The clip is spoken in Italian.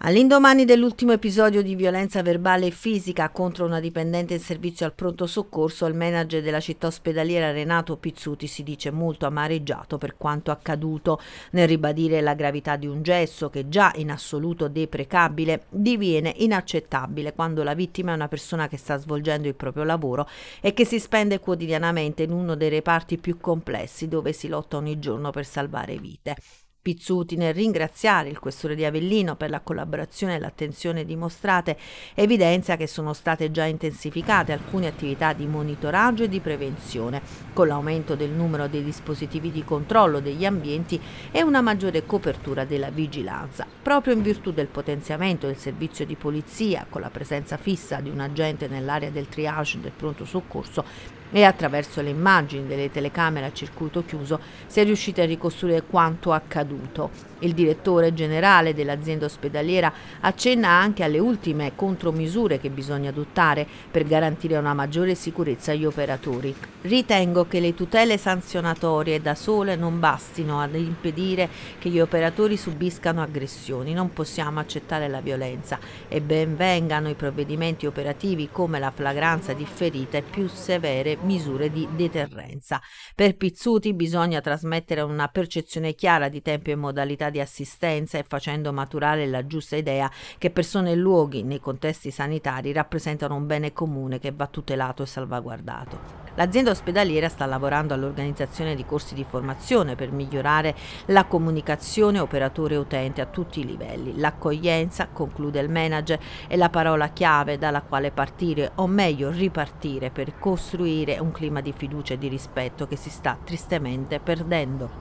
All'indomani dell'ultimo episodio di violenza verbale e fisica contro una dipendente in servizio al pronto soccorso, il manager della città ospedaliera Renato Pizzuti si dice molto amareggiato per quanto accaduto. Nel ribadire la gravità di un gesto che già in assoluto deprecabile diviene inaccettabile quando la vittima è una persona che sta svolgendo il proprio lavoro e che si spende quotidianamente in uno dei reparti più complessi dove si lotta ogni giorno per salvare vite. Pizzuti nel ringraziare il questore di Avellino per la collaborazione e l'attenzione dimostrate, evidenzia che sono state già intensificate alcune attività di monitoraggio e di prevenzione, con l'aumento del numero dei dispositivi di controllo degli ambienti e una maggiore copertura della vigilanza. Proprio in virtù del potenziamento del servizio di polizia, con la presenza fissa di un agente nell'area del triage del pronto soccorso, e attraverso le immagini delle telecamere a circuito chiuso si è riusciti a ricostruire quanto accaduto. Il direttore generale dell'azienda ospedaliera accenna anche alle ultime contromisure che bisogna adottare per garantire una maggiore sicurezza agli operatori. Ritengo che le tutele sanzionatorie da sole non bastino ad impedire che gli operatori subiscano aggressioni. Non possiamo accettare la violenza e ben vengano i provvedimenti operativi come la flagranza differita e più severe misure di deterrenza. Per Pizzuti bisogna trasmettere una percezione chiara di tempo e modalità di assistenza e facendo maturare la giusta idea che persone e luoghi nei contesti sanitari rappresentano un bene comune che va tutelato e salvaguardato. L'azienda ospedaliera sta lavorando all'organizzazione di corsi di formazione per migliorare la comunicazione operatore-utente a tutti i livelli. L'accoglienza, conclude il manager, è la parola chiave dalla quale partire o meglio ripartire per costruire un clima di fiducia e di rispetto che si sta tristemente perdendo.